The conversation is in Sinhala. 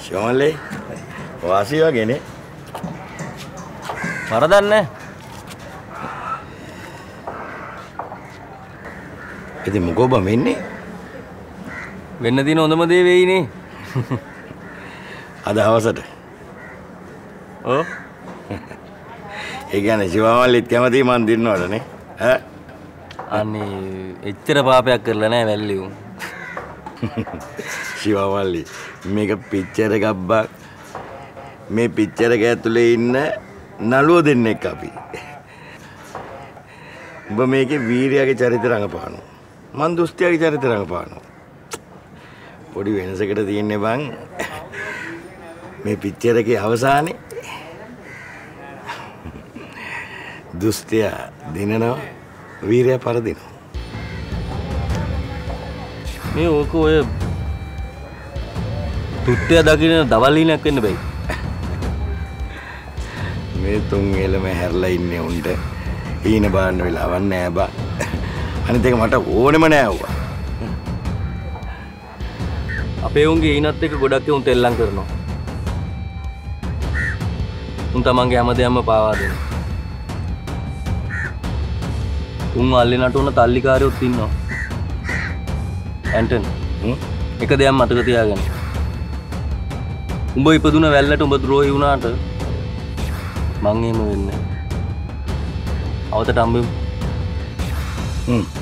ශෝමල්ලේ වාසී වගේනේ වරදන්න ඉතින් මොකෝ බ මෙන්නේ වෙන්න තින හොඳම දේ වෙයිනේ අද හවසට. ඕ ඒ ගැන ශිවමල්ලිත් කැමති මන් දින්නවටනේ ඈ? අන්නේ එච්චර පාපයක් කරලා නෑ වැල්ලිවුම් ශිවමල්ලි මේක පිච්චර එකක් බක් මේ පිච්චර එක ඇතුලේ ඉන්න නළුව දෙන්නෙක් අපි. උඹ මේකේ වීරයාගේ චරිත රඟපානවා. මන් දුස්තියාගේ චරිත රඟපානවා. පොඩි වෙනසකට තියෙන්නේ බං මේ පිච්චර එකේ අවසානේ. දුස්තියා දිනනවා වීරයා පරදිනවා. මේ ඕක ඔය තුට්ටය දකින දවල්ලීනක් වෙන්න බැයි මේ තුන් එලම හැරලා ඉන්නේ උන්ට. හීන බාන්න වෙලාවක් නෑ බා. අනිත් එක මට ඕනෙම නෑ වුණා අපේ උන්ගේ ඊනත් එක ගොඩක් උන් තෙල්ලං කරනවා. උන් තමන්ගේ හැම දෙයක්ම පාවා දෙන උන් අල්ලි නටුන තල්ලිකාරයොත් ඉන්නවා ඇන්ටන්. හ්ම්? එක දෙයක් මතක තියාගන්න. උඹ ඉපදුන වැල්ලට උඹ ද්‍රෝහි වුණාට මං එහෙම වෙන්නේ. අවතට අම්බෙමු. හ්ම්.